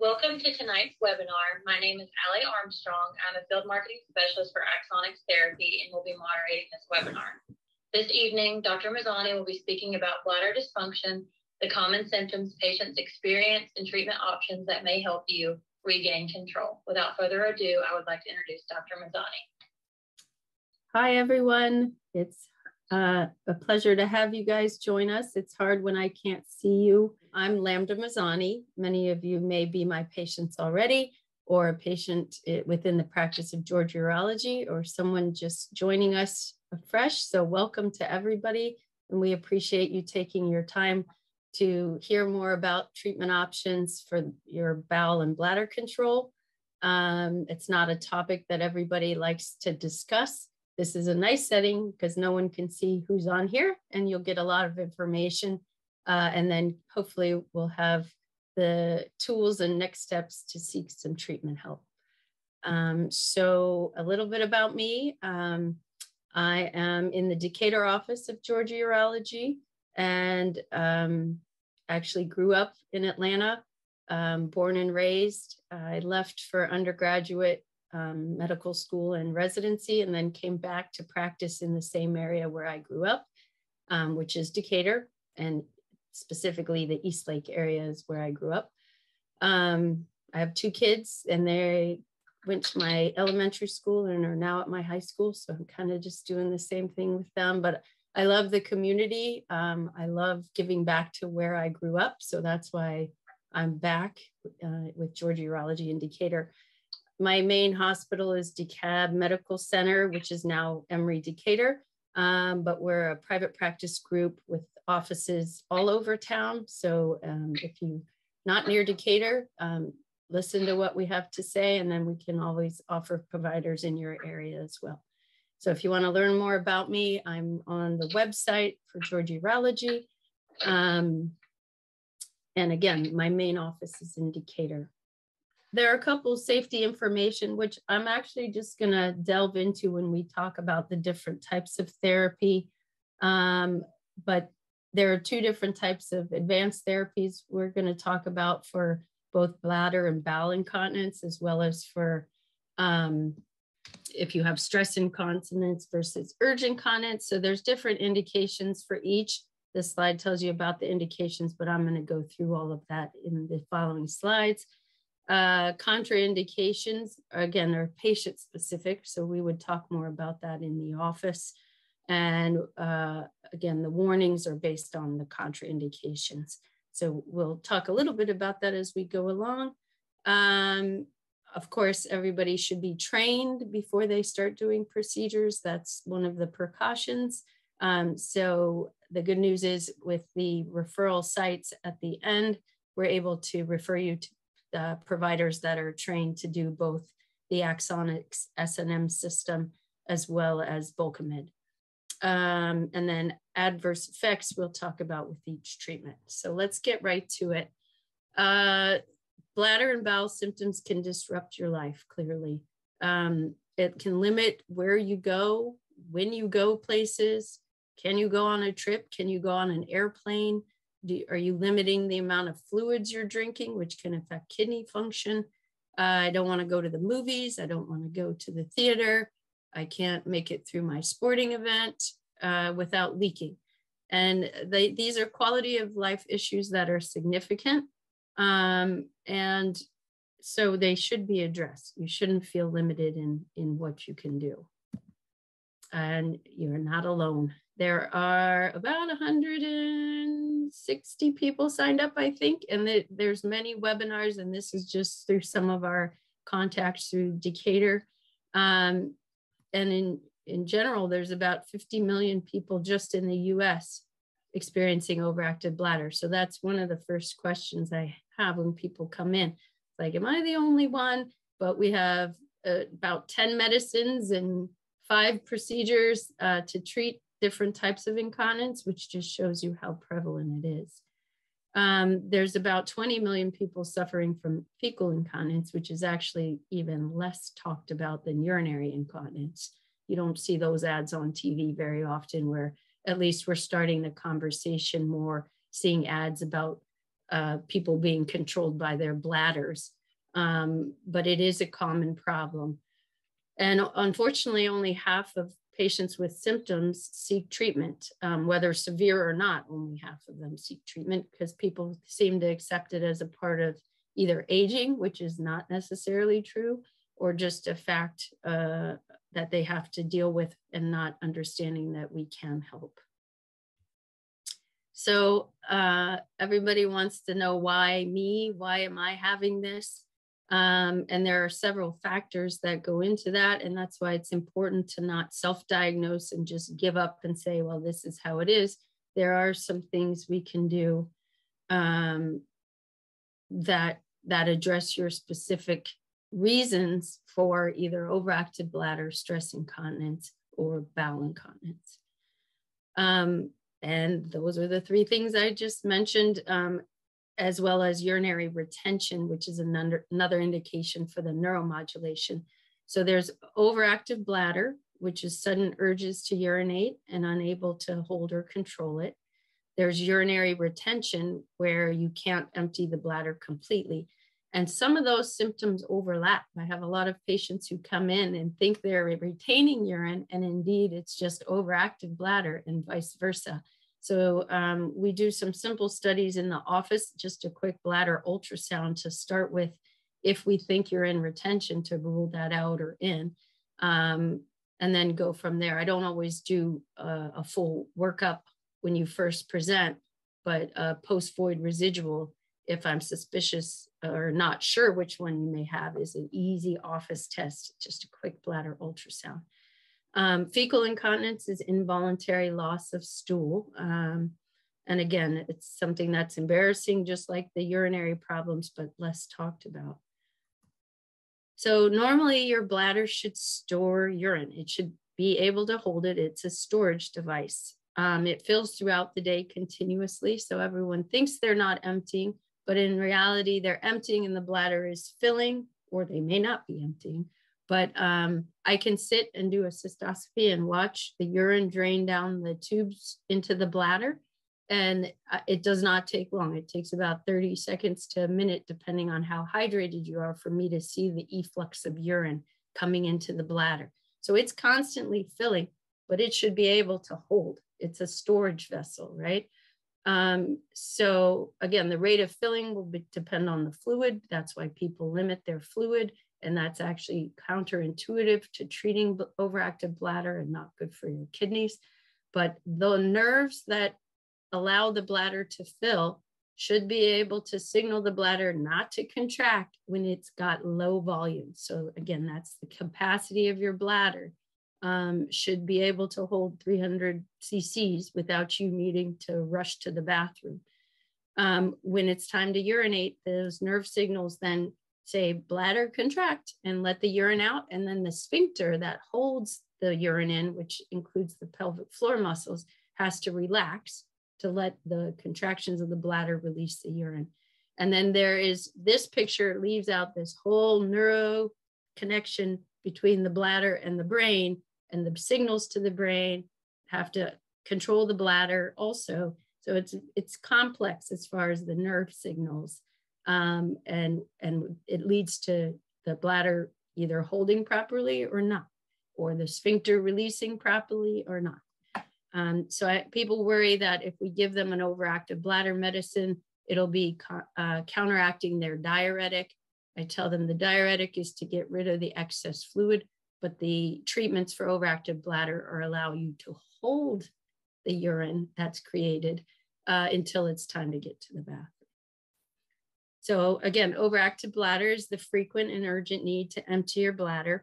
Welcome to tonight's webinar. My name is Allie Armstrong. I'm a field marketing specialist for Axonics Therapy and will be moderating this webinar. This evening, Dr. Msezane will be speaking about bladder dysfunction, the common symptoms patients experience, and treatment options that may help you regain control. Without further ado, I would like to introduce Dr. Msezane. Hi, everyone. It's uh, a pleasure to have you guys join us. It's hard when I can't see you. I'm Lambda Msezane. Many of you may be my patients already or a patient eh, within the practice of Georgia Urology or someone just joining us afresh. So welcome to everybody. And we appreciate you taking your time to hear more about treatment options for your bowel and bladder control. Um, it's not a topic that everybody likes to discuss. This is a nice setting because no one can see who's on here and you'll get a lot of information. Uh, and then hopefully we'll have the tools and next steps to seek some treatment help. Um, so a little bit about me. Um, I am in the Decatur office of Georgia Urology and um, actually grew up in Atlanta, um, born and raised. I left for undergraduate um, medical school and residency, and then came back to practice in the same area where I grew up, um, which is Decatur, and specifically the East Lake area is where I grew up. Um, I have two kids, and they went to my elementary school and are now at my high school. So I'm kind of just doing the same thing with them. But I love the community. Um, I love giving back to where I grew up. So that's why I'm back uh, with Georgia Urology in Decatur my main hospital is DeKalb Medical Center, which is now Emory Decatur. Um, but we're a private practice group with offices all over town. So um, if you're not near Decatur, um, listen to what we have to say, and then we can always offer providers in your area as well. So if you want to learn more about me, I'm on the website for Georgia Urology. Um, and again, my main office is in Decatur there are a couple safety information, which I'm actually just going to delve into when we talk about the different types of therapy. Um, but there are two different types of advanced therapies we're going to talk about for both bladder and bowel incontinence, as well as for um, if you have stress incontinence versus urge incontinence. So there's different indications for each. This slide tells you about the indications, but I'm going to go through all of that in the following slides. Uh, contraindications, again, are patient specific, so we would talk more about that in the office. And uh, again, the warnings are based on the contraindications. So we'll talk a little bit about that as we go along. Um, of course, everybody should be trained before they start doing procedures. That's one of the precautions. Um, so the good news is with the referral sites at the end, we're able to refer you to uh, providers that are trained to do both the Axonics SNM system as well as Bulkamid. Um, and then adverse effects we'll talk about with each treatment. So let's get right to it. Uh, bladder and bowel symptoms can disrupt your life, clearly. Um, it can limit where you go, when you go places. Can you go on a trip? Can you go on an airplane? Do, are you limiting the amount of fluids you're drinking, which can affect kidney function? Uh, I don't want to go to the movies. I don't want to go to the theater. I can't make it through my sporting event uh, without leaking. And they, these are quality of life issues that are significant. Um, and so they should be addressed. You shouldn't feel limited in, in what you can do. And you're not alone. There are about 160 people signed up, I think, and the, there's many webinars, and this is just through some of our contacts through Decatur. Um, and in, in general, there's about 50 million people just in the US experiencing overactive bladder. So that's one of the first questions I have when people come in. Like, am I the only one? But we have uh, about 10 medicines and five procedures uh, to treat different types of incontinence, which just shows you how prevalent it is. Um, there's about 20 million people suffering from fecal incontinence, which is actually even less talked about than urinary incontinence. You don't see those ads on TV very often, where at least we're starting the conversation more, seeing ads about uh, people being controlled by their bladders. Um, but it is a common problem. And unfortunately, only half of patients with symptoms seek treatment, um, whether severe or not, only half of them seek treatment because people seem to accept it as a part of either aging, which is not necessarily true, or just a fact uh, that they have to deal with and not understanding that we can help. So uh, everybody wants to know why me? Why am I having this? Um, and there are several factors that go into that. And that's why it's important to not self diagnose and just give up and say, well, this is how it is. There are some things we can do um, that, that address your specific reasons for either overactive bladder, stress incontinence, or bowel incontinence. Um, and those are the three things I just mentioned. Um, as well as urinary retention, which is another, another indication for the neuromodulation. So there's overactive bladder, which is sudden urges to urinate and unable to hold or control it. There's urinary retention, where you can't empty the bladder completely. And some of those symptoms overlap. I have a lot of patients who come in and think they're retaining urine, and indeed it's just overactive bladder and vice versa. So um, we do some simple studies in the office, just a quick bladder ultrasound to start with if we think you're in retention to rule that out or in, um, and then go from there. I don't always do a, a full workup when you first present, but a post-void residual, if I'm suspicious or not sure which one you may have, is an easy office test, just a quick bladder ultrasound. Um, fecal incontinence is involuntary loss of stool. Um, and again, it's something that's embarrassing, just like the urinary problems, but less talked about. So normally your bladder should store urine. It should be able to hold it. It's a storage device. Um, it fills throughout the day continuously. So everyone thinks they're not emptying, but in reality, they're emptying and the bladder is filling, or they may not be emptying but um, I can sit and do a cystoscopy and watch the urine drain down the tubes into the bladder. And uh, it does not take long. It takes about 30 seconds to a minute, depending on how hydrated you are, for me to see the efflux of urine coming into the bladder. So it's constantly filling, but it should be able to hold. It's a storage vessel, right? Um, so again, the rate of filling will be, depend on the fluid. That's why people limit their fluid and that's actually counterintuitive to treating overactive bladder and not good for your kidneys. But the nerves that allow the bladder to fill should be able to signal the bladder not to contract when it's got low volume. So again, that's the capacity of your bladder um, should be able to hold 300 cc's without you needing to rush to the bathroom. Um, when it's time to urinate, those nerve signals then say bladder contract and let the urine out. And then the sphincter that holds the urine in, which includes the pelvic floor muscles, has to relax to let the contractions of the bladder release the urine. And then there is this picture leaves out this whole neuro connection between the bladder and the brain, and the signals to the brain have to control the bladder also. So it's it's complex as far as the nerve signals um, and, and it leads to the bladder either holding properly or not, or the sphincter releasing properly or not. Um, so I, people worry that if we give them an overactive bladder medicine, it'll be uh, counteracting their diuretic. I tell them the diuretic is to get rid of the excess fluid, but the treatments for overactive bladder are allow you to hold the urine that's created uh, until it's time to get to the bath. So again, overactive bladder is the frequent and urgent need to empty your bladder.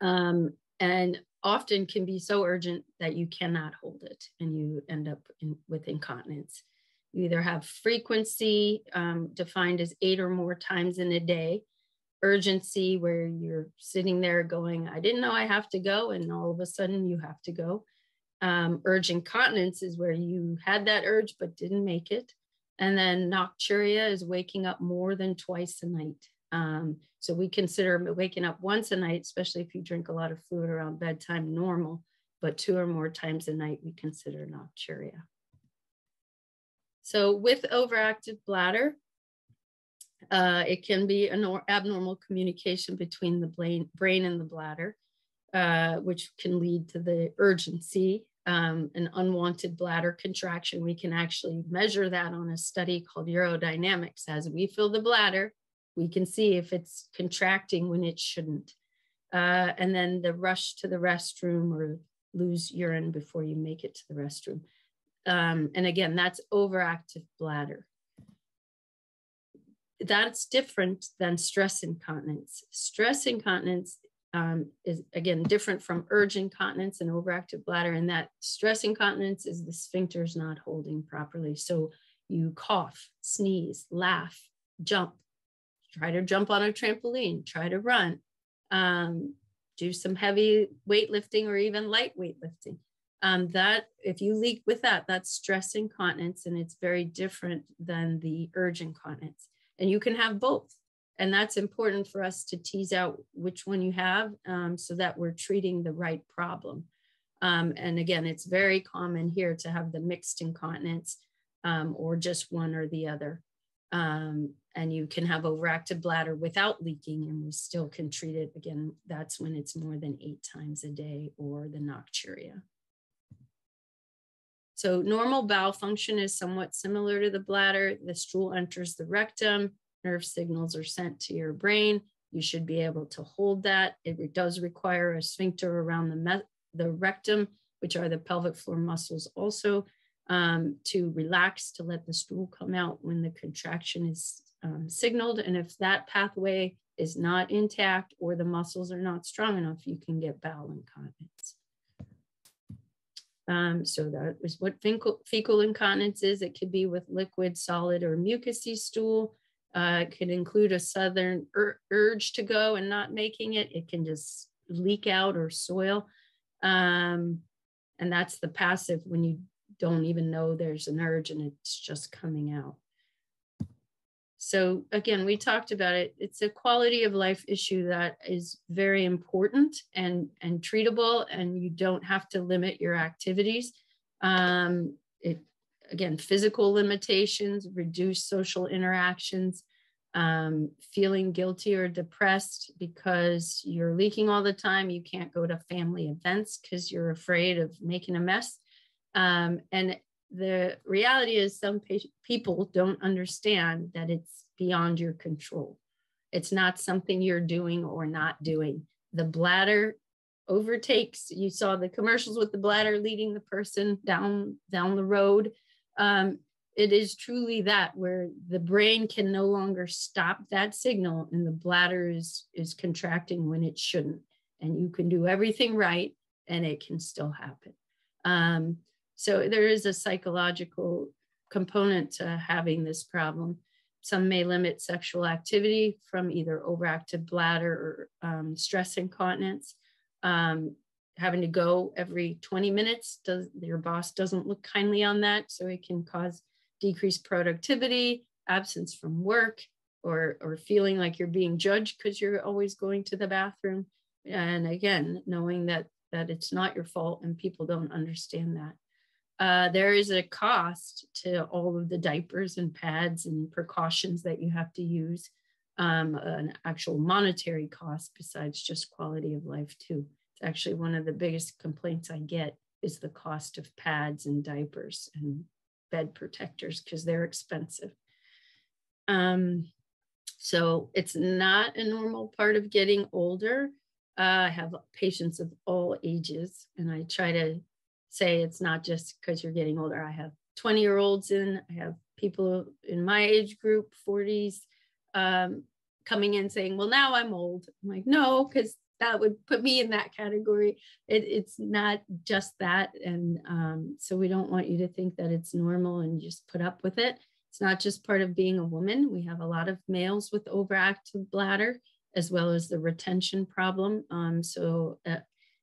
Um, and often can be so urgent that you cannot hold it and you end up in, with incontinence. You either have frequency um, defined as eight or more times in a day, urgency where you're sitting there going, I didn't know I have to go, and all of a sudden you have to go. Um, urge incontinence is where you had that urge but didn't make it. And then nocturia is waking up more than twice a night. Um, so we consider waking up once a night, especially if you drink a lot of fluid around bedtime, normal, but two or more times a night we consider nocturia. So with overactive bladder, uh, it can be an abnormal communication between the brain, and the bladder, uh, which can lead to the urgency, um, an unwanted bladder contraction. We can actually measure that on a study called urodynamics. As we fill the bladder, we can see if it's contracting when it shouldn't. Uh, and then the rush to the restroom or lose urine before you make it to the restroom. Um, and again, that's overactive bladder. That's different than stress incontinence. Stress incontinence um, is again different from urge incontinence and overactive bladder, and that stress incontinence is the sphincters not holding properly. So you cough, sneeze, laugh, jump, try to jump on a trampoline, try to run, um, do some heavy weightlifting or even light weightlifting. Um, that if you leak with that, that's stress incontinence, and it's very different than the urge incontinence. And you can have both. And that's important for us to tease out which one you have um, so that we're treating the right problem. Um, and again, it's very common here to have the mixed incontinence um, or just one or the other. Um, and you can have overactive bladder without leaking and we still can treat it. Again, that's when it's more than eight times a day or the nocturia. So normal bowel function is somewhat similar to the bladder. The stool enters the rectum, nerve signals are sent to your brain. You should be able to hold that. It does require a sphincter around the, the rectum, which are the pelvic floor muscles also, um, to relax, to let the stool come out when the contraction is um, signaled. And if that pathway is not intact or the muscles are not strong enough, you can get bowel incontinence. Um, so that is what fecal, fecal incontinence is. It could be with liquid, solid, or mucousy stool. Uh, it could include a southern ur urge to go and not making it. It can just leak out or soil. Um, and that's the passive when you don't even know there's an urge and it's just coming out. So again, we talked about it. It's a quality of life issue that is very important and, and treatable, and you don't have to limit your activities. Um, it, again, physical limitations, reduce social interactions, um, feeling guilty or depressed because you're leaking all the time. You can't go to family events because you're afraid of making a mess. Um, and the reality is some people don't understand that it's beyond your control. It's not something you're doing or not doing. The bladder overtakes. You saw the commercials with the bladder leading the person down down the road. Um, it is truly that where the brain can no longer stop that signal and the bladder is is contracting when it shouldn't and you can do everything right and it can still happen um, so there is a psychological component to having this problem. Some may limit sexual activity from either overactive bladder or um, stress incontinence. Um, having to go every 20 minutes, does your boss doesn't look kindly on that, so it can cause decreased productivity, absence from work, or or feeling like you're being judged because you're always going to the bathroom. And again, knowing that that it's not your fault and people don't understand that. Uh, there is a cost to all of the diapers and pads and precautions that you have to use, um, an actual monetary cost besides just quality of life too. It's actually one of the biggest complaints I get is the cost of pads and diapers and bed protectors because they're expensive. Um, so it's not a normal part of getting older. Uh, I have patients of all ages, and I try to say it's not just because you're getting older. I have 20 year olds in, I have people in my age group, 40s, um, coming in saying, Well, now I'm old. I'm like, No, because that would put me in that category. It, it's not just that. And um, so we don't want you to think that it's normal and just put up with it. It's not just part of being a woman. We have a lot of males with overactive bladder as well as the retention problem. Um, so uh,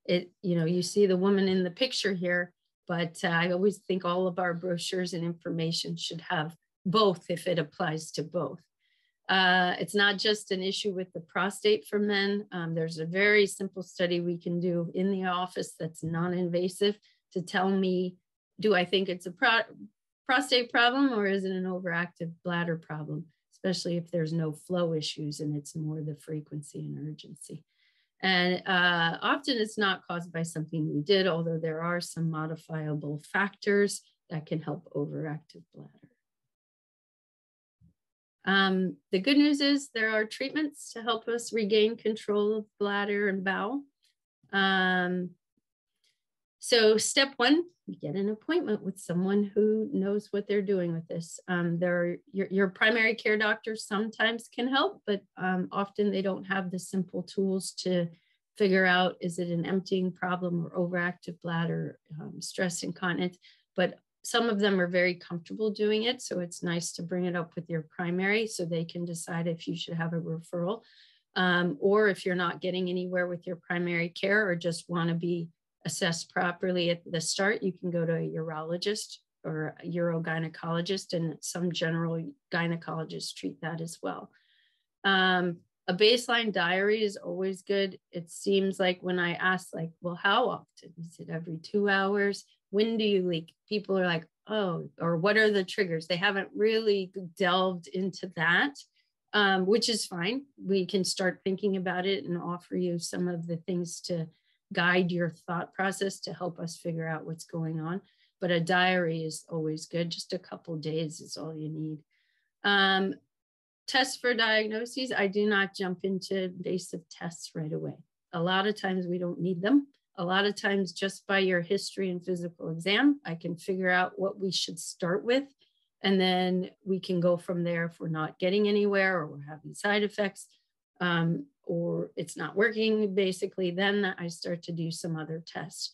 it you know you see the woman in the picture here but uh, i always think all of our brochures and information should have both if it applies to both uh, it's not just an issue with the prostate for men um, there's a very simple study we can do in the office that's non-invasive to tell me do i think it's a pro- prostate problem or is it an overactive bladder problem, especially if there's no flow issues and it's more the frequency and urgency. And uh, often it's not caused by something we did, although there are some modifiable factors that can help overactive bladder. Um, the good news is there are treatments to help us regain control of bladder and bowel. Um, so step one, you get an appointment with someone who knows what they're doing with this. Um, your, your primary care doctor sometimes can help, but um, often they don't have the simple tools to figure out is it an emptying problem or overactive bladder, um, stress incontinence. But some of them are very comfortable doing it. So it's nice to bring it up with your primary so they can decide if you should have a referral. Um, or if you're not getting anywhere with your primary care or just want to be assessed properly at the start, you can go to a urologist or a urogynecologist, and some general gynecologists treat that as well. Um, a baseline diary is always good. It seems like when I ask, like, well, how often? Is it every two hours? When do you leak? People are like, oh, or what are the triggers? They haven't really delved into that, um, which is fine. We can start thinking about it and offer you some of the things to guide your thought process to help us figure out what's going on. But a diary is always good. Just a couple days is all you need. Um, tests for diagnoses, I do not jump into invasive tests right away. A lot of times we don't need them. A lot of times, just by your history and physical exam, I can figure out what we should start with. And then we can go from there if we're not getting anywhere or we're having side effects. Um, or it's not working, basically, then I start to do some other tests.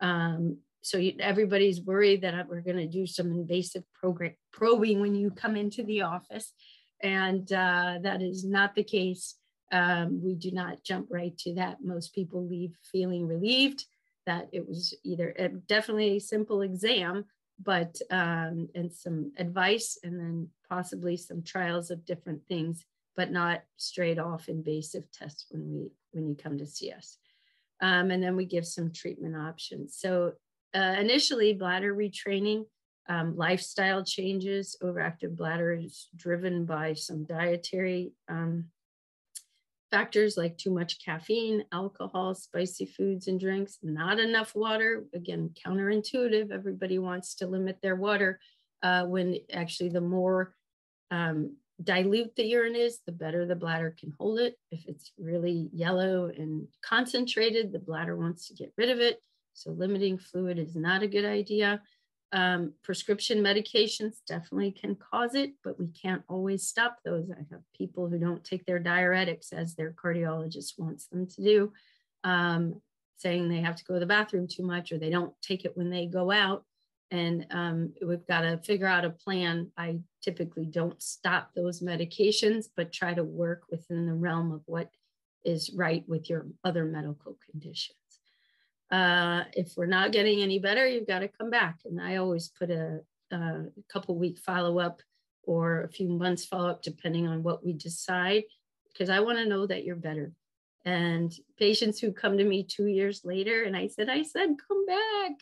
Um, so you, everybody's worried that we're going to do some invasive probing when you come into the office. And uh, that is not the case. Um, we do not jump right to that. Most people leave feeling relieved that it was either a, definitely a simple exam, but um, and some advice, and then possibly some trials of different things but not straight off invasive tests when we when you come to see us. Um, and then we give some treatment options. So uh, initially, bladder retraining, um, lifestyle changes, overactive bladder is driven by some dietary um, factors like too much caffeine, alcohol, spicy foods and drinks, not enough water. Again, counterintuitive. Everybody wants to limit their water uh, when actually the more um, dilute the urine is, the better the bladder can hold it. If it's really yellow and concentrated, the bladder wants to get rid of it. So limiting fluid is not a good idea. Um, prescription medications definitely can cause it, but we can't always stop those. I have people who don't take their diuretics as their cardiologist wants them to do, um, saying they have to go to the bathroom too much or they don't take it when they go out and um, we've got to figure out a plan. I typically don't stop those medications, but try to work within the realm of what is right with your other medical conditions. Uh, if we're not getting any better, you've got to come back. And I always put a, a couple week follow up or a few months follow up, depending on what we decide, because I want to know that you're better. And patients who come to me two years later, and I said, I said, come back.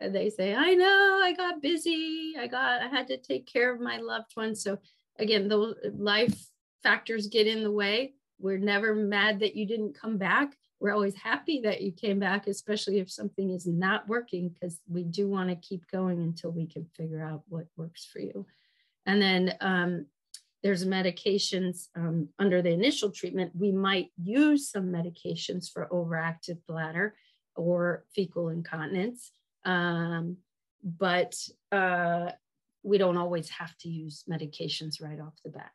And they say i know i got busy. I got i had to take care of my loved ones. So again those life factors get in the way. We're never mad that you didn't come back we're always happy that you came back especially if something is not working because we do want to keep going until we can figure out what works for you and then um, there's medications um, under the initial treatment we might use some medications for overactive bladder or fecal incontinence um, but uh, we don't always have to use medications right off the bat.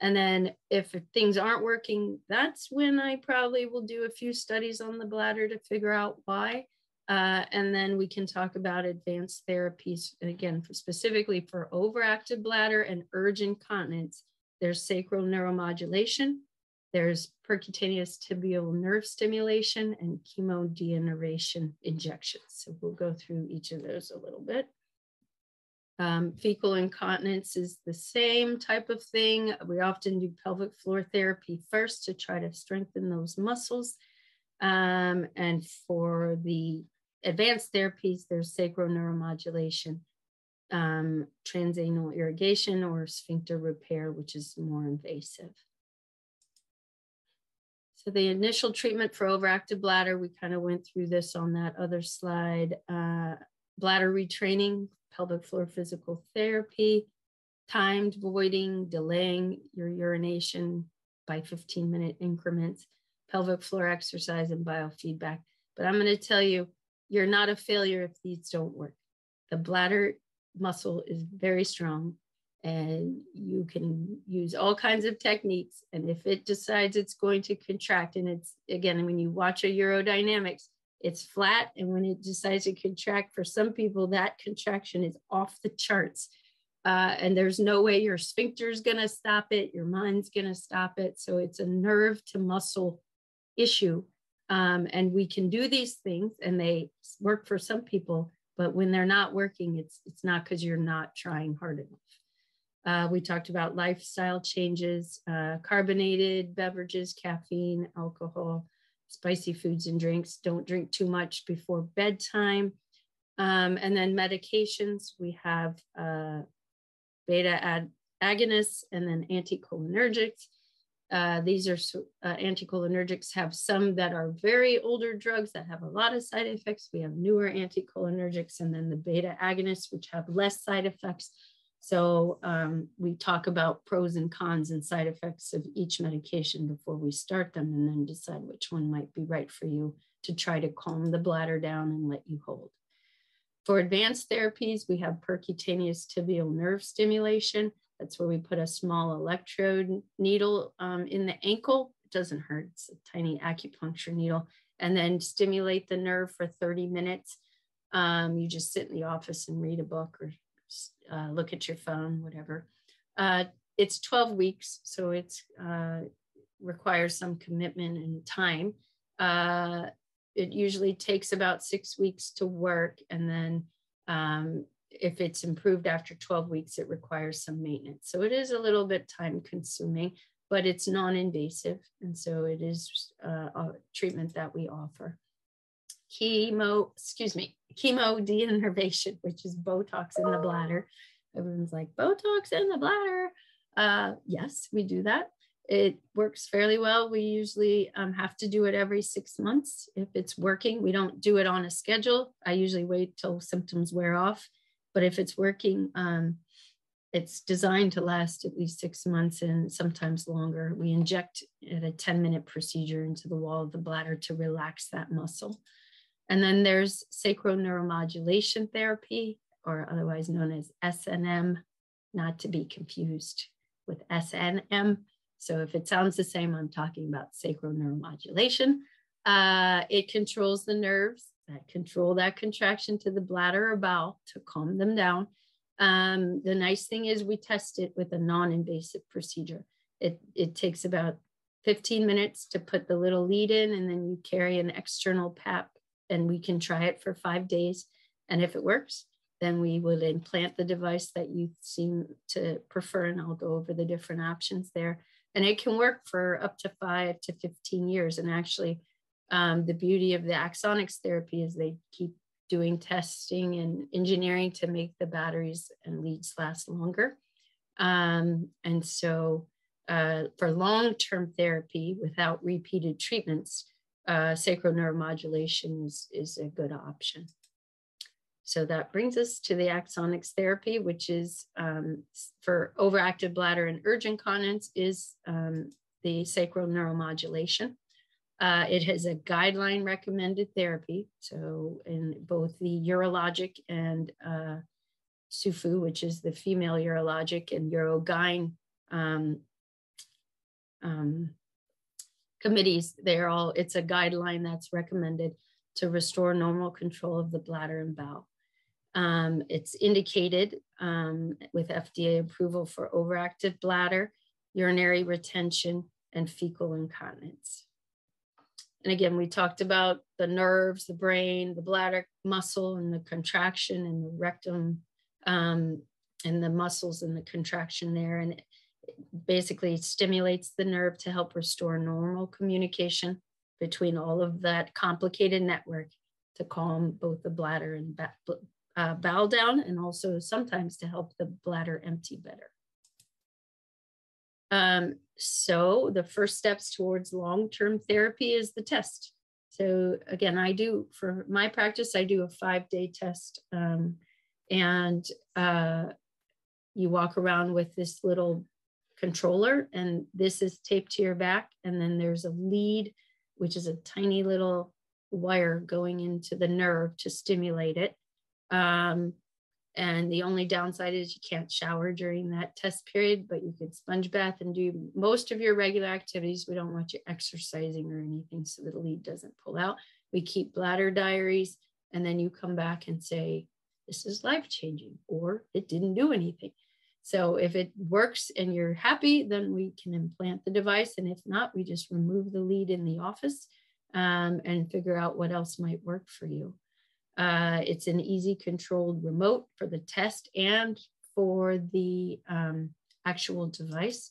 And then if things aren't working, that's when I probably will do a few studies on the bladder to figure out why. Uh, and then we can talk about advanced therapies. Again, for specifically for overactive bladder and urge incontinence, there's sacral neuromodulation, there's percutaneous tibial nerve stimulation and chemodenervation injections. So we'll go through each of those a little bit. Um, fecal incontinence is the same type of thing. We often do pelvic floor therapy first to try to strengthen those muscles. Um, and for the advanced therapies, there's sacral neuromodulation um, transanal irrigation or sphincter repair, which is more invasive. So the initial treatment for overactive bladder, we kind of went through this on that other slide. Uh, bladder retraining, pelvic floor physical therapy, timed voiding, delaying your urination by 15 minute increments, pelvic floor exercise, and biofeedback. But I'm going to tell you, you're not a failure if these don't work. The bladder muscle is very strong and you can use all kinds of techniques. And if it decides it's going to contract, and it's again, when you watch a urodynamics, it's flat. And when it decides to contract, for some people, that contraction is off the charts. Uh, and there's no way your sphincter is going to stop it, your mind's going to stop it. So it's a nerve to muscle issue. Um, and we can do these things, and they work for some people, but when they're not working, it's it's not because you're not trying hard enough. Uh, we talked about lifestyle changes, uh, carbonated beverages, caffeine, alcohol, spicy foods and drinks. Don't drink too much before bedtime. Um, and then medications, we have uh, beta ad- agonists and then anticholinergics. Uh, these are uh, anticholinergics have some that are very older drugs that have a lot of side effects. We have newer anticholinergics and then the beta agonists, which have less side effects. So um, we talk about pros and cons and side effects of each medication before we start them and then decide which one might be right for you to try to calm the bladder down and let you hold. For advanced therapies, we have percutaneous tibial nerve stimulation. That's where we put a small electrode needle um, in the ankle. It doesn't hurt, it's a tiny acupuncture needle, and then stimulate the nerve for 30 minutes. Um, you just sit in the office and read a book or uh, look at your phone, whatever. Uh, it's 12 weeks, so it uh, requires some commitment and time. Uh, it usually takes about six weeks to work, and then um, if it's improved after 12 weeks, it requires some maintenance. So it is a little bit time consuming, but it's non invasive. And so it is uh, a treatment that we offer. Chemo, excuse me, chemo deinnervation, which is Botox in the bladder. Everyone's like, Botox in the bladder. Uh, yes, we do that. It works fairly well. We usually um, have to do it every six months if it's working. We don't do it on a schedule. I usually wait till symptoms wear off but if it's working, um, it's designed to last at least six months and sometimes longer. We inject at a 10 minute procedure into the wall of the bladder to relax that muscle. And then there's sacroneuromodulation therapy, or otherwise known as SNM, not to be confused with SNM. So if it sounds the same, I'm talking about sacroneuromodulation. Uh, it controls the nerves that control that contraction to the bladder or bowel to calm them down. Um, the nice thing is we test it with a non-invasive procedure. It, it takes about 15 minutes to put the little lead in and then you carry an external PAP and we can try it for five days. And if it works, then we would implant the device that you seem to prefer. And I'll go over the different options there. And it can work for up to five to 15 years. And actually, um, the beauty of the axonics therapy is they keep doing testing and engineering to make the batteries and leads last longer. Um, and so uh, for long-term therapy without repeated treatments, uh, sacroneuromodulation is, is a good option. So that brings us to the axonics therapy, which is um, for overactive bladder and urge incontinence is um, the sacral neuromodulation. Uh, it has a guideline recommended therapy. So, in both the urologic and uh, SUFU, which is the female urologic and urogyn um, um, committees, they're all, it's a guideline that's recommended to restore normal control of the bladder and bowel. Um, it's indicated um, with FDA approval for overactive bladder, urinary retention, and fecal incontinence. And again, we talked about the nerves, the brain, the bladder muscle, and the contraction, and the rectum, um, and the muscles and the contraction there. And basically stimulates the nerve to help restore normal communication between all of that complicated network to calm both the bladder and uh, bowel down and also sometimes to help the bladder empty better. Um, so the first steps towards long-term therapy is the test. So again, I do for my practice, I do a five-day test, um, and uh, you walk around with this little controller, and this is taped to your back, and then there's a lead, which is a tiny little wire going into the nerve to stimulate it. Um, and the only downside is you can't shower during that test period, but you could sponge bath and do most of your regular activities. We don't want you exercising or anything so the lead doesn't pull out. We keep bladder diaries, and then you come back and say, This is life changing, or it didn't do anything. So if it works and you're happy, then we can implant the device. And if not, we just remove the lead in the office um, and figure out what else might work for you. Uh, it's an easy controlled remote for the test and for the um, actual device.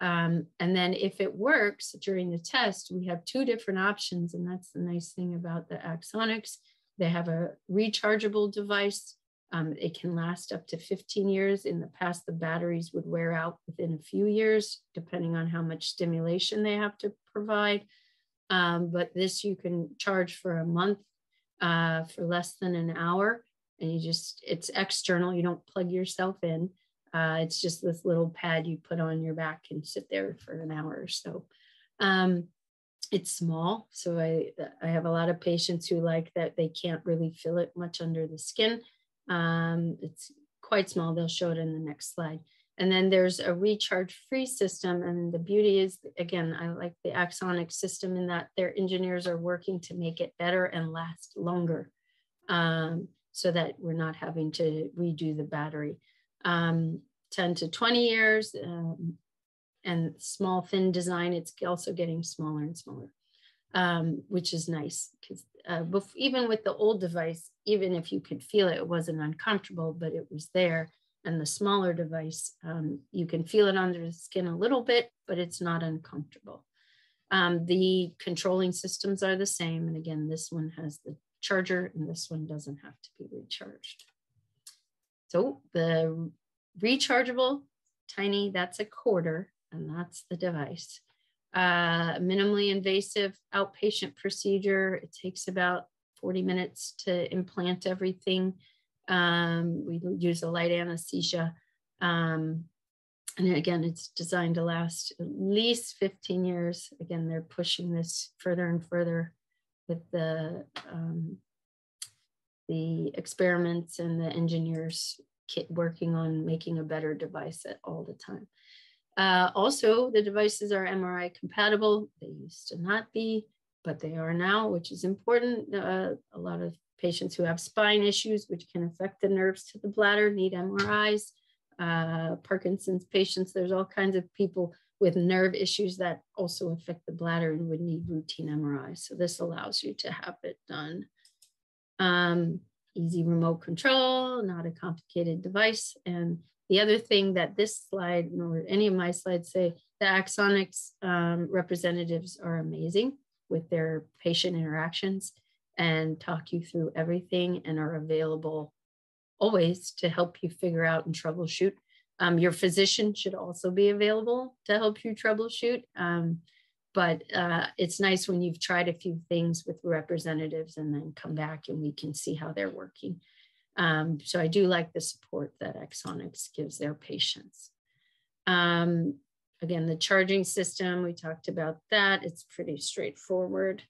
Um, and then if it works during the test, we have two different options. And that's the nice thing about the Axonics. They have a rechargeable device. Um, it can last up to 15 years. In the past, the batteries would wear out within a few years, depending on how much stimulation they have to provide. Um, but this you can charge for a month uh, for less than an hour. And you just, it's external, you don't plug yourself in. Uh, it's just this little pad you put on your back and sit there for an hour or so. Um, it's small, so I I have a lot of patients who like that they can't really feel it much under the skin. Um, it's quite small. They'll show it in the next slide. And then there's a recharge free system. And the beauty is, again, I like the Axonic system in that their engineers are working to make it better and last longer um, so that we're not having to redo the battery. Um, 10 to 20 years um, and small, thin design, it's also getting smaller and smaller, um, which is nice because uh, even with the old device, even if you could feel it, it wasn't uncomfortable, but it was there and the smaller device, um, you can feel it under the skin a little bit, but it's not uncomfortable. Um, the controlling systems are the same. And again, this one has the charger and this one doesn't have to be recharged. So the rechargeable, tiny, that's a quarter and that's the device. Uh, minimally invasive outpatient procedure. It takes about 40 minutes to implant everything. Um, we use a light anesthesia. Um, and again, it's designed to last at least 15 years. Again, they're pushing this further and further with the um, the experiments and the engineers working on making a better device at all the time. Uh, also, the devices are MRI compatible. They used to not be, but they are now, which is important. Uh, a lot of Patients who have spine issues, which can affect the nerves to the bladder, need MRIs. Uh, Parkinson's patients, there's all kinds of people with nerve issues that also affect the bladder and would need routine MRIs. So this allows you to have it done. Um, easy remote control, not a complicated device. And the other thing that this slide or any of my slides say, the Axonics um, representatives are amazing with their patient interactions and talk you through everything and are available always to help you figure out and troubleshoot. Um, your physician should also be available to help you troubleshoot. Um, but uh, it's nice when you've tried a few things with representatives and then come back and we can see how they're working. Um, so I do like the support that Axonics gives their patients. Um, again, the charging system, we talked about that. It's pretty straightforward.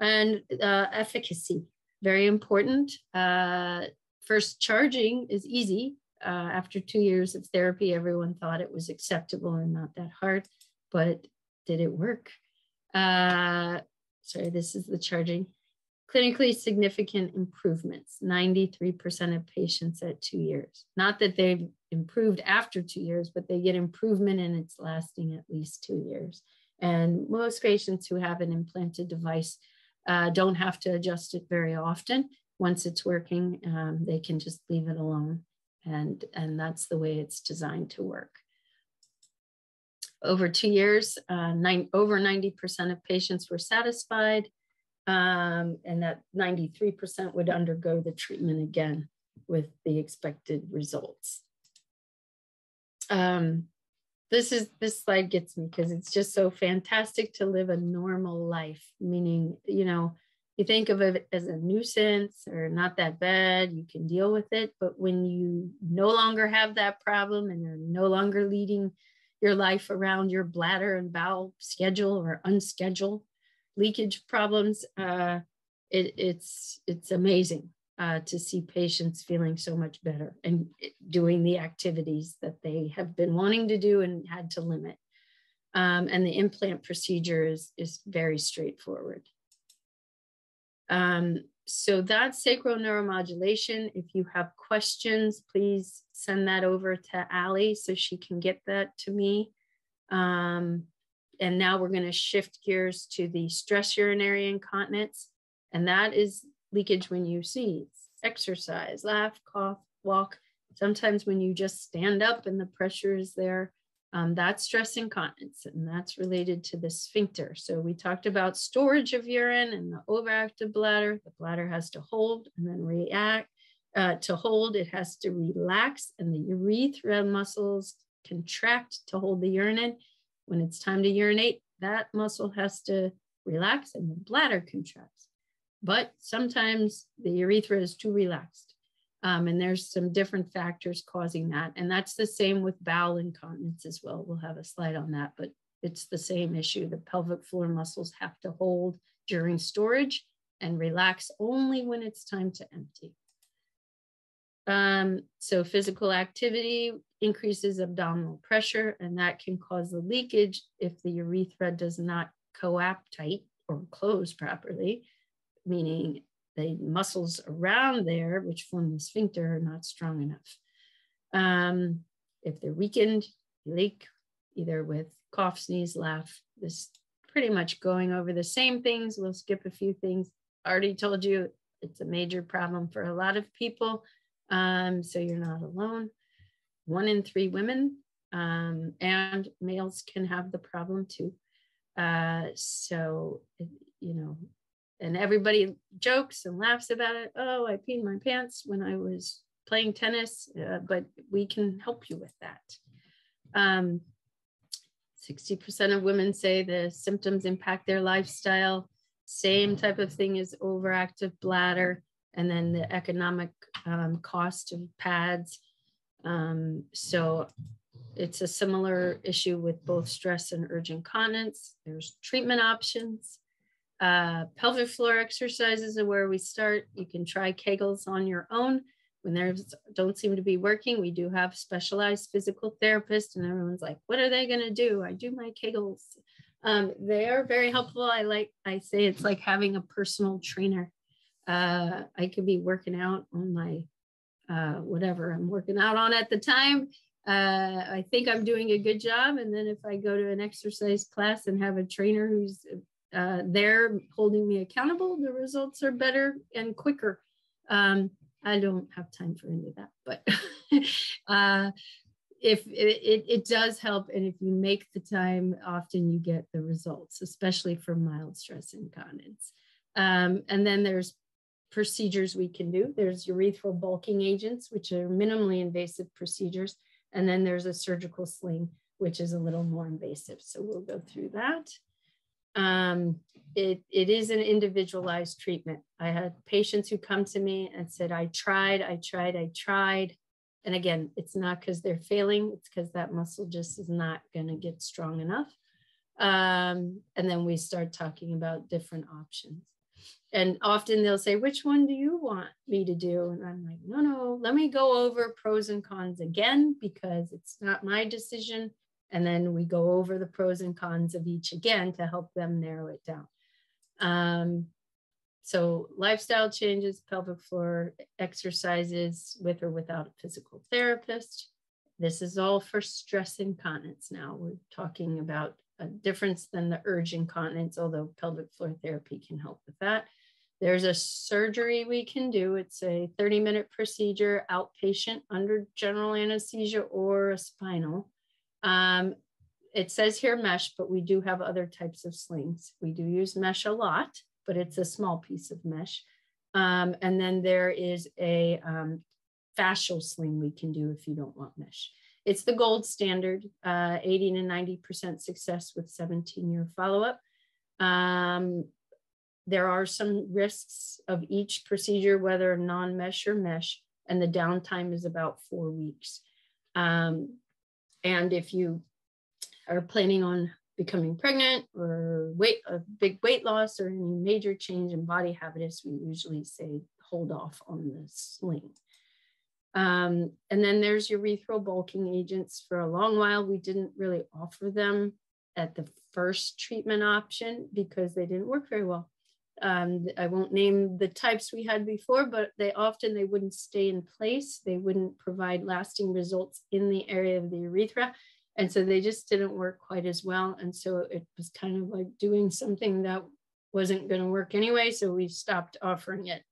And uh, efficacy, very important. Uh, first, charging is easy. Uh, after two years of therapy, everyone thought it was acceptable and not that hard, but did it work? Uh, sorry, this is the charging. Clinically significant improvements, 93% of patients at two years. Not that they've improved after two years, but they get improvement and it's lasting at least two years. And most patients who have an implanted device uh, don't have to adjust it very often. Once it's working, um, they can just leave it alone. And, and that's the way it's designed to work. Over two years, uh, nine, over 90% of patients were satisfied. Um, and that 93% would undergo the treatment again with the expected results. Um, this is this slide gets me because it's just so fantastic to live a normal life, meaning, you know, you think of it as a nuisance or not that bad, you can deal with it. But when you no longer have that problem and you're no longer leading your life around your bladder and bowel schedule or unschedule leakage problems, uh, it, it's it's amazing uh, to see patients feeling so much better and doing the activities that they have been wanting to do and had to limit. Um, and the implant procedure is, is very straightforward. Um, so that's sacral neuromodulation. If you have questions, please send that over to Allie so she can get that to me. Um, and now we're going to shift gears to the stress urinary incontinence. And that is leakage when you sneeze, exercise, laugh, cough, walk. Sometimes when you just stand up and the pressure is there, um, that's stress incontinence, and that's related to the sphincter. So we talked about storage of urine and the overactive bladder. The bladder has to hold and then react. Uh, to hold, it has to relax, and the urethra muscles contract to hold the urine in. When it's time to urinate, that muscle has to relax and the bladder contracts. But sometimes the urethra is too relaxed. Um, and there's some different factors causing that. And that's the same with bowel incontinence as well. We'll have a slide on that, but it's the same issue. The pelvic floor muscles have to hold during storage and relax only when it's time to empty. Um, so physical activity increases abdominal pressure, and that can cause the leakage if the urethra does not coap tight or close properly, meaning the muscles around there, which form the sphincter, are not strong enough. Um, if they're weakened, leak either with cough, sneeze, laugh. This pretty much going over the same things. We'll skip a few things. Already told you it's a major problem for a lot of people. Um, so you're not alone. One in three women um, and males can have the problem too. Uh, so, you know, and everybody jokes and laughs about it. Oh, I peed my pants when I was playing tennis, uh, but we can help you with that. Um, 60% of women say the symptoms impact their lifestyle. Same type of thing as overactive bladder, and then the economic um, cost of pads. Um, so it's a similar issue with both stress and urgent incontinence. There's treatment options. Uh, pelvic floor exercises are where we start. You can try Kegels on your own. When there's don't seem to be working, we do have specialized physical therapists, and everyone's like, "What are they going to do?" I do my Kegels. Um, they are very helpful. I like. I say it's like having a personal trainer. Uh, I could be working out on my uh, whatever I'm working out on at the time. Uh, I think I'm doing a good job, and then if I go to an exercise class and have a trainer who's uh, they're holding me accountable, the results are better and quicker. Um, I don't have time for any of that, but uh, if it, it, does help, and if you make the time, often you get the results, especially for mild stress incontinence. Um, and then there's procedures we can do. There's urethral bulking agents, which are minimally invasive procedures, and then there's a surgical sling, which is a little more invasive. So we'll go through that um, it, it is an individualized treatment. I had patients who come to me and said, I tried, I tried, I tried. And again, it's not because they're failing, it's because that muscle just is not going to get strong enough. Um, and then we start talking about different options. And often they'll say, Which one do you want me to do? And I'm like, No, no, let me go over pros and cons again because it's not my decision. And then we go over the pros and cons of each again to help them narrow it down. Um, so lifestyle changes, pelvic floor exercises with or without a physical therapist. This is all for stress incontinence now. We're talking about a difference than the urge incontinence, although pelvic floor therapy can help with that. There's a surgery we can do. It's a 30 minute procedure, outpatient under general anesthesia or a spinal. Um, it says here mesh, but we do have other types of slings. We do use mesh a lot. but it's a small piece of mesh. Um, and then there is a um, fascial sling we can do if you don't want mesh. It's the gold standard, uh, 80 to 90% success with 17 year follow up. Um, there are some risks of each procedure, whether non mesh or mesh, and the downtime is about four weeks. Um, and if you are planning on becoming pregnant or weight a big weight loss or any major change in body habitus, we usually say hold off on the sling. Um, and then there's urethral bulking agents. For a long while, we didn't really offer them at the first treatment option because they didn't work very well. Um, I won't name the types we had before, but they often they wouldn't stay in place. They wouldn't provide lasting results in the area of the urethra. And so they just didn't work quite as well. And so it was kind of like doing something that wasn't going to work anyway. So we stopped offering it.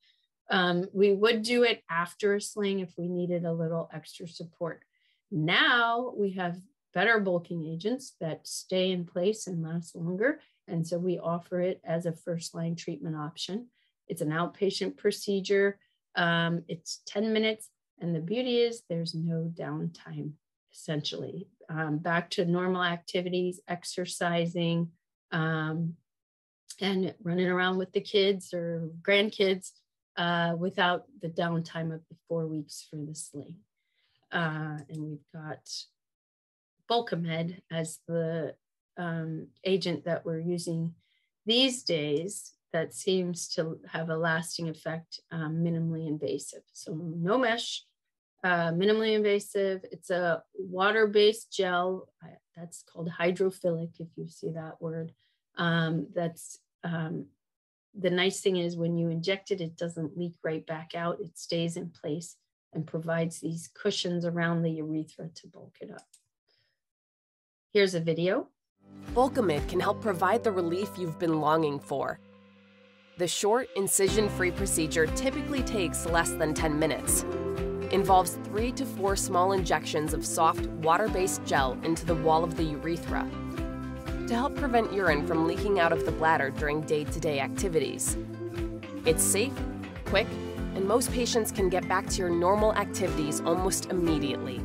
Um, we would do it after a sling if we needed a little extra support. Now we have better bulking agents that stay in place and last longer. And so we offer it as a first line treatment option. It's an outpatient procedure. Um, it's 10 minutes. And the beauty is there's no downtime, essentially. Um, back to normal activities, exercising, um, and running around with the kids or grandkids uh, without the downtime of the four weeks for the sling. Uh, and we've got Bulkamid as the um, agent that we're using these days that seems to have a lasting effect, um, minimally invasive. So no mesh, uh, minimally invasive. It's a water-based gel. That's called hydrophilic, if you see that word. Um, that's um, the nice thing is when you inject it, it doesn't leak right back out. It stays in place and provides these cushions around the urethra to bulk it up. Here's a video. Bulkamid can help provide the relief you've been longing for. The short, incision-free procedure typically takes less than 10 minutes. Involves three to four small injections of soft, water-based gel into the wall of the urethra to help prevent urine from leaking out of the bladder during day-to-day activities. It's safe, quick, and most patients can get back to your normal activities almost immediately.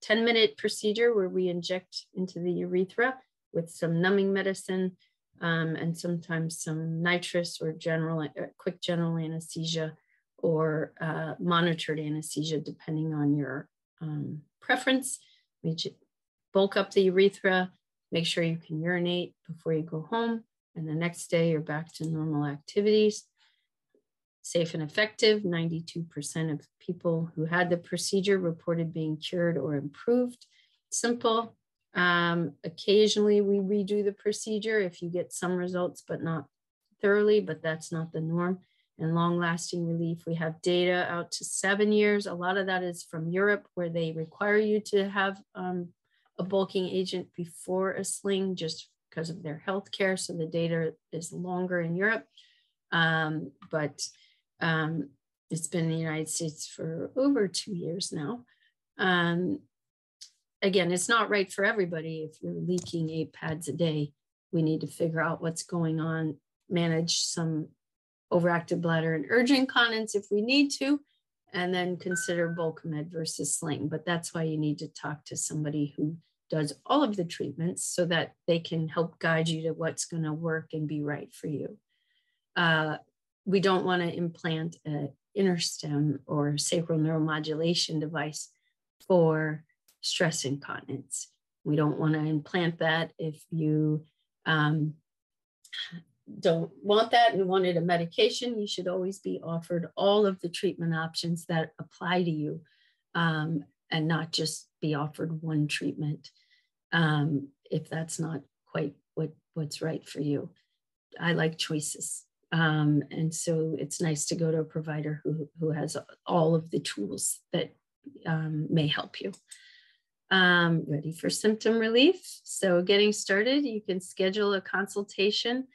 10 minute procedure where we inject into the urethra with some numbing medicine um, and sometimes some nitrous or general uh, quick general anesthesia or uh, monitored anesthesia depending on your um, preference. We bulk up the urethra, make sure you can urinate before you go home, and the next day you're back to normal activities safe and effective. 92% of people who had the procedure reported being cured or improved. Simple. Um, occasionally, we redo the procedure if you get some results, but not thoroughly, but that's not the norm. And long lasting relief, we have data out to seven years. A lot of that is from Europe, where they require you to have um, a bulking agent before a sling just because of their health care. So the data is longer in Europe. Um, but um, it's been in the United States for over two years now. Um, again, it's not right for everybody. If you're leaking eight pads a day, we need to figure out what's going on, manage some overactive bladder and urgent incontinence if we need to, and then consider Bulkamid versus sling. But that's why you need to talk to somebody who does all of the treatments so that they can help guide you to what's going to work and be right for you. Uh, we don't want to implant an InterStim or sacral neuromodulation device for stress incontinence. We don't want to implant that if you um, don't want that and wanted a medication. You should always be offered all of the treatment options that apply to you um, and not just be offered one treatment um, if that's not quite what, what's right for you. I like choices. Um, and so it's nice to go to a provider who, who has all of the tools that um, may help you. Um, ready for symptom relief. So getting started, you can schedule a consultation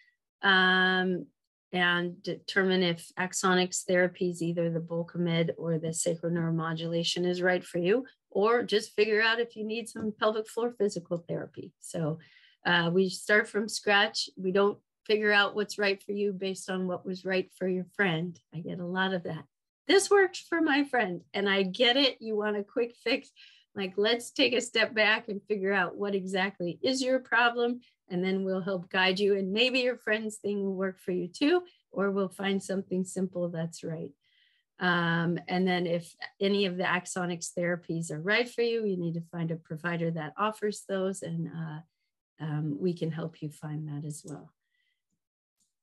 um, and determine if Axonics therapies, either the Bulkamid or the sacral neuromodulation is right for you, or just figure out if you need some pelvic floor physical therapy. So uh, we start from scratch. We don't figure out what's right for you based on what was right for your friend. I get a lot of that. This worked for my friend, and I get it. You want a quick fix. Like, let's take a step back and figure out what exactly is your problem, and then we'll help guide you. And maybe your friend's thing will work for you too, or we'll find something simple that's right. Um, and then if any of the Axonics therapies are right for you, you need to find a provider that offers those and uh, um, we can help you find that as well.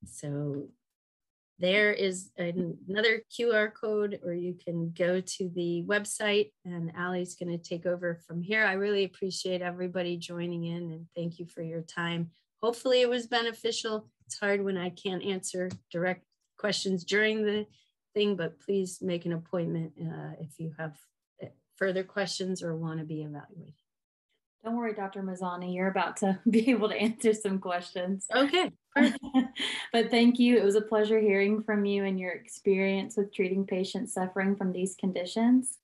So there is another QR code, or you can go to the website and Allie's going to take over from here. I really appreciate everybody joining in and thank you for your time. Hopefully it was beneficial. It's hard when I can't answer direct questions during the thing, but please make an appointment uh, if you have uh, further questions or want to be evaluated. Don't worry, Dr. Msezane, you're about to be able to answer some questions. Okay. but thank you. It was a pleasure hearing from you and your experience with treating patients suffering from these conditions.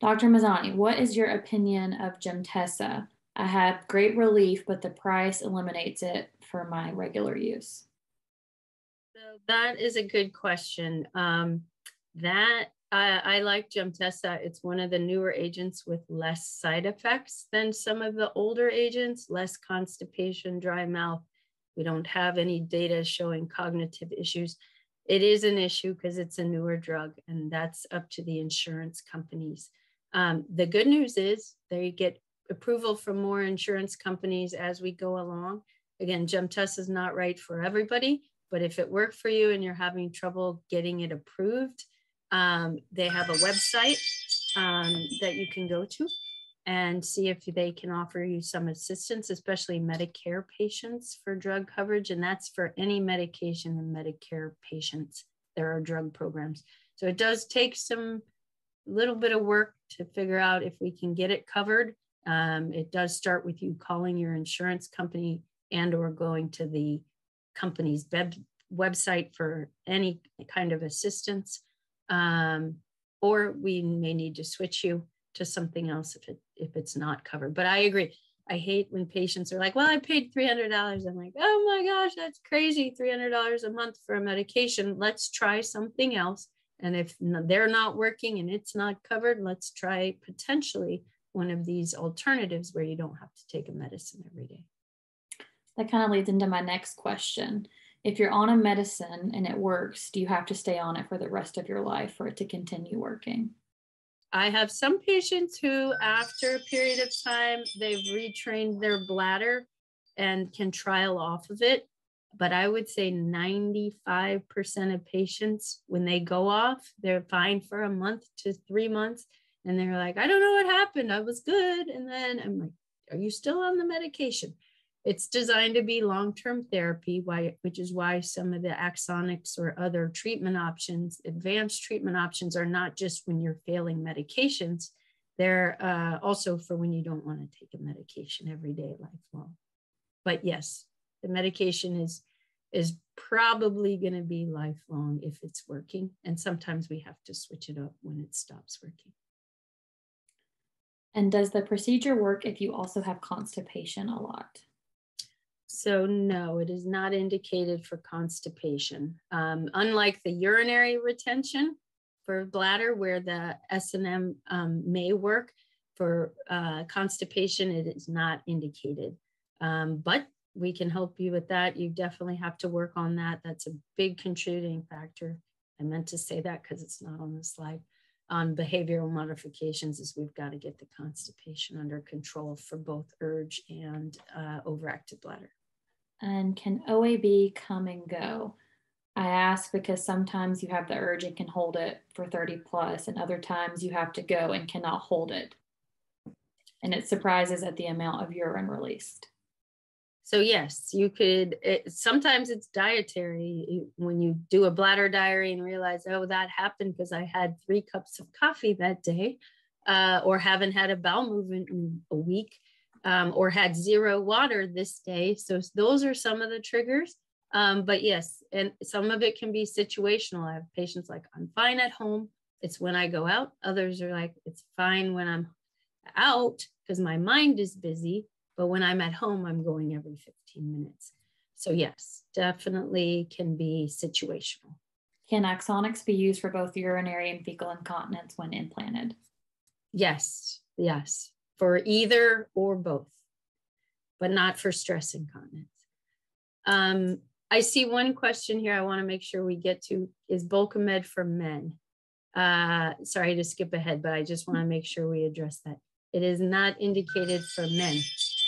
Dr. Msezane, what is your opinion of Gemtesa? I have great relief, but the price eliminates it for my regular use. So that is a good question. Um, that I, I like Gemtesa. It's one of the newer agents with less side effects than some of the older agents, less constipation, dry mouth. We don't have any data showing cognitive issues. It is an issue because it's a newer drug, and that's up to the insurance companies. Um, the good news is they get approval from more insurance companies as we go along. Again, Gemtesa is not right for everybody, but if it worked for you and you're having trouble getting it approved, um, they have a website um, that you can go to and see if they can offer you some assistance, especially Medicare patients for drug coverage. And that's for any medication and Medicare patients. There are drug programs. So it does take some little bit of work to figure out if we can get it covered. Um, it does start with you calling your insurance company and or going to the company's web, website for any kind of assistance um, or we may need to switch you to something else if it if it's not covered. But I agree. I hate when patients are like, "Well, I paid three hundred dollars." I'm like, "Oh my gosh, that's crazy! Three hundred dollars a month for a medication. Let's try something else." And if they're not working and it's not covered, let's try potentially one of these alternatives where you don't have to take a medicine every day. That kind of leads into my next question if you're on a medicine and it works, do you have to stay on it for the rest of your life for it to continue working? I have some patients who, after a period of time, they've retrained their bladder and can trial off of it. But I would say 95% of patients, when they go off, they're fine for a month to three months. And they're like, I don't know what happened. I was good. And then I'm like, Are you still on the medication? It's designed to be long-term therapy, why, which is why some of the Axonics or other treatment options, advanced treatment options, are not just when you're failing medications. They're uh, also for when you don't want to take a medication every day, lifelong. But yes, the medication is is probably going to be lifelong if it's working, and sometimes we have to switch it up when it stops working. And does the procedure work if you also have constipation a lot? So no, it is not indicated for constipation. Um, unlike the urinary retention for bladder, where the SNM um, may work, for uh, constipation, it is not indicated. Um, but we can help you with that. You definitely have to work on that. That's a big contributing factor. I meant to say that because it's not on the slide. On behavioral modifications is we've got to get the constipation under control for both urge and uh, overactive bladder. And can OAB come and go? I ask because sometimes you have the urge and can hold it for 30 plus, and other times you have to go and cannot hold it. And it surprises at the amount of urine released. So yes, you could. It, sometimes it's dietary. When you do a bladder diary and realize, oh, that happened because I had three cups of coffee that day, uh, or haven't had a bowel movement in a week, um, or had zero water this day. So those are some of the triggers. Um, but yes, and some of it can be situational. I have patients like, I'm fine at home. It's when I go out. Others are like, it's fine when I'm out because my mind is busy. But when I'm at home, I'm going every 15 minutes. So yes, definitely can be situational. Can Axonics be used for both urinary and fecal incontinence when implanted? Yes, yes, for either or both, but not for stress incontinence. Um, I see one question here I want to make sure we get to is Bulkamid for men? Uh, sorry to skip ahead, but I just want to make sure we address that. It is not indicated for men.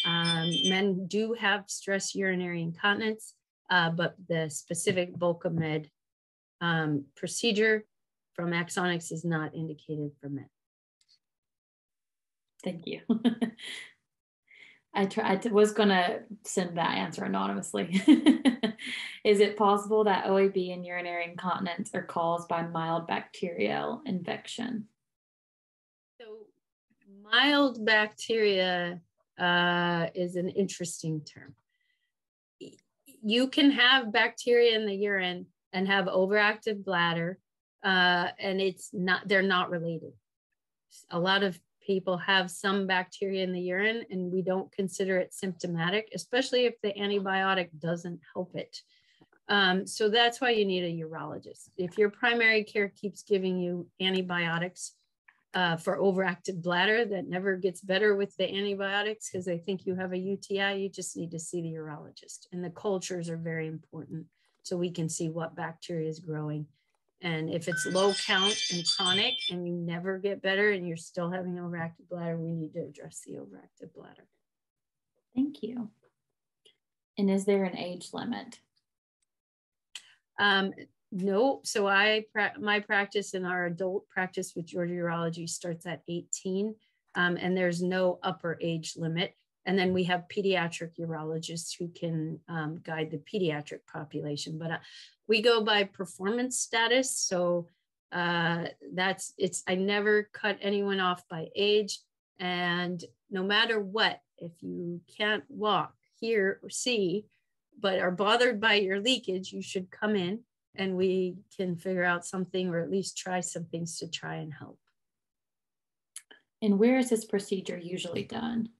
Um, men do have stress urinary incontinence, uh, but the specific Bulkamid um, procedure from Axonics is not indicated for men. Thank you. I, try, I was going to send that answer anonymously. Is it possible that OAB and urinary incontinence are caused by mild bacterial infection? So, mild bacteria uh, is an interesting term. You can have bacteria in the urine and have overactive bladder, uh, and it's not, they're not related. A lot of people have some bacteria in the urine and we don't consider it symptomatic, especially if the antibiotic doesn't help it. Um, so that's why you need a urologist. If your primary care keeps giving you antibiotics uh, for overactive bladder that never gets better with the antibiotics because they think you have a UTI, you just need to see the urologist. And the cultures are very important so we can see what bacteria is growing and if it's low count and chronic and you never get better and you're still having overactive bladder, we need to address the overactive bladder. Thank you. And is there an age limit? Um, no. So I my practice in our adult practice with Georgia Urology starts at 18, um, and there's no upper age limit. And then we have pediatric urologists who can um, guide the pediatric population. But uh, we go by performance status. So uh, that's it's, I never cut anyone off by age. And no matter what, if you can't walk, hear, or see, but are bothered by your leakage, you should come in and we can figure out something or at least try some things to try and help. And where is this procedure usually done?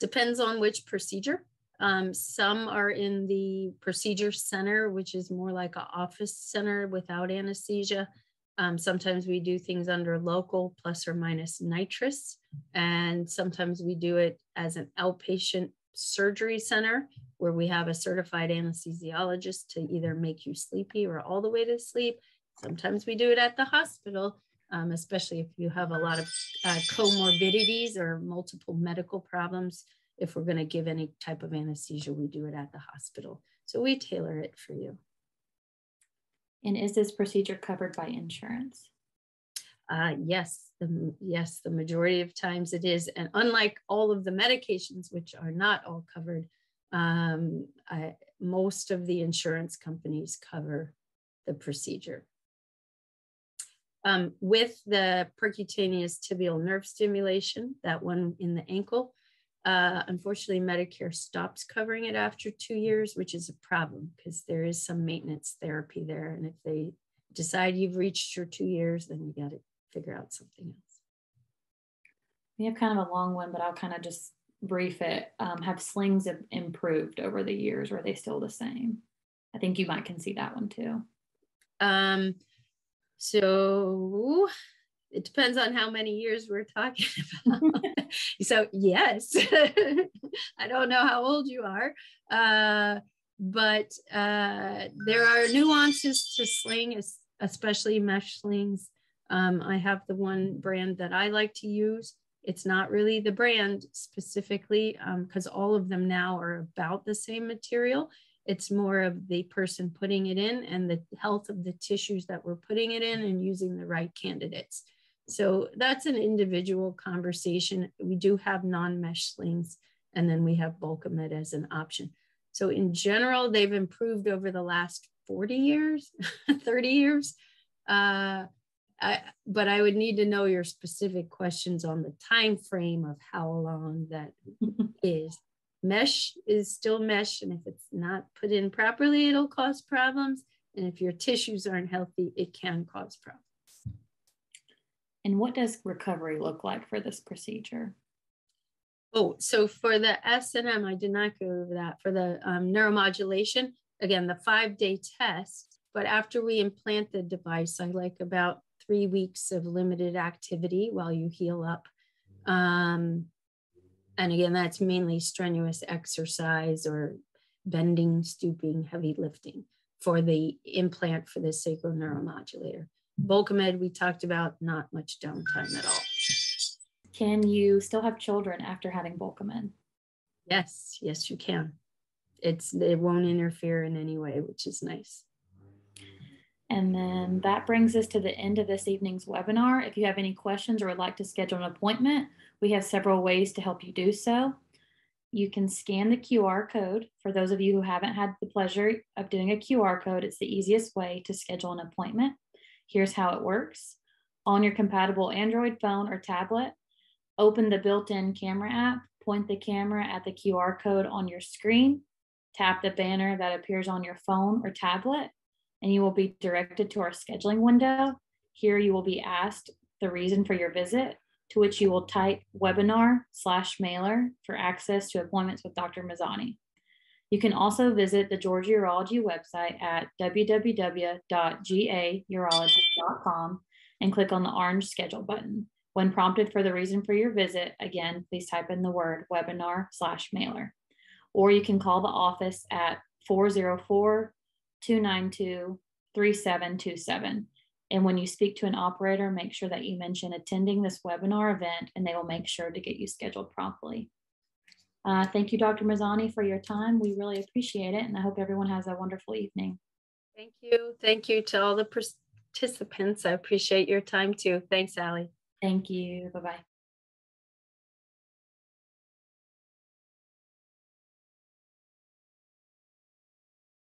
Depends on which procedure. Um, some are in the procedure center, which is more like an office center without anesthesia. Um, sometimes we do things under local plus or minus nitrous. And sometimes we do it as an outpatient surgery center where we have a certified anesthesiologist to either make you sleepy or all the way to sleep. Sometimes we do it at the hospital, um, especially if you have a lot of uh, comorbidities or multiple medical problems if we're going to give any type of anesthesia, we do it at the hospital. So we tailor it for you. And is this procedure covered by insurance? Uh, yes, the, yes, the majority of times it is. And unlike all of the medications, which are not all covered, um, I, most of the insurance companies cover the procedure. Um, with the percutaneous tibial nerve stimulation, that one in the ankle, uh, unfortunately, Medicare stops covering it after two years, which is a problem because there is some maintenance therapy there. And if they decide you've reached your two years, then you got to figure out something else. We have kind of a long one, but I'll kind of just brief it. Um, have slings improved over the years, or are they still the same? I think you might can see that one too. Um, so it depends on how many years we're talking about. so yes, I don't know how old you are, uh, but uh, there are nuances to sling, especially mesh slings. Um, I have the one brand that I like to use. It's not really the brand specifically because um, all of them now are about the same material. It's more of the person putting it in and the health of the tissues that we're putting it in and using the right candidates. So that's an individual conversation. We do have non-mesh slings, and then we have Bulkamid as an option. So in general, they've improved over the last 40 years, 30 years. Uh, I, but I would need to know your specific questions on the time frame of how long that is. Mesh is still mesh, and if it's not put in properly, it'll cause problems. And if your tissues aren't healthy, it can cause problems. And what does recovery look like for this procedure? Oh, so for the SNM, I did not go over that. For the um, neuromodulation, again, the five day test. But after we implant the device, I like about three weeks of limited activity while you heal up. Um, and again, that's mainly strenuous exercise or bending, stooping, heavy lifting for the implant for the sacral neuromodulator. Bulkamid, we talked about not much downtime at all. Can you still have children after having Bulkamid? Yes, yes, you can. It's it won't interfere in any way, which is nice. And then that brings us to the end of this evening's webinar. If you have any questions or would like to schedule an appointment, we have several ways to help you do so. You can scan the QR code. For those of you who haven't had the pleasure of doing a QR code, it's the easiest way to schedule an appointment. Here's how it works. On your compatible Android phone or tablet, open the built-in camera app, point the camera at the QR code on your screen, tap the banner that appears on your phone or tablet, and you will be directed to our scheduling window. Here you will be asked the reason for your visit, to which you will type webinar slash mailer for access to appointments with Dr. Msezane. You can also visit the Georgia Urology website at www.gaurology.com and click on the orange schedule button. When prompted for the reason for your visit, again, please type in the word webinar slash mailer. Or you can call the office at 404 292 3727. And when you speak to an operator, make sure that you mention attending this webinar event and they will make sure to get you scheduled promptly. Uh, thank you, Dr. Msezane, for your time. We really appreciate it. And I hope everyone has a wonderful evening. Thank you. Thank you to all the participants. I appreciate your time too. Thanks, Allie. Thank you. Bye bye.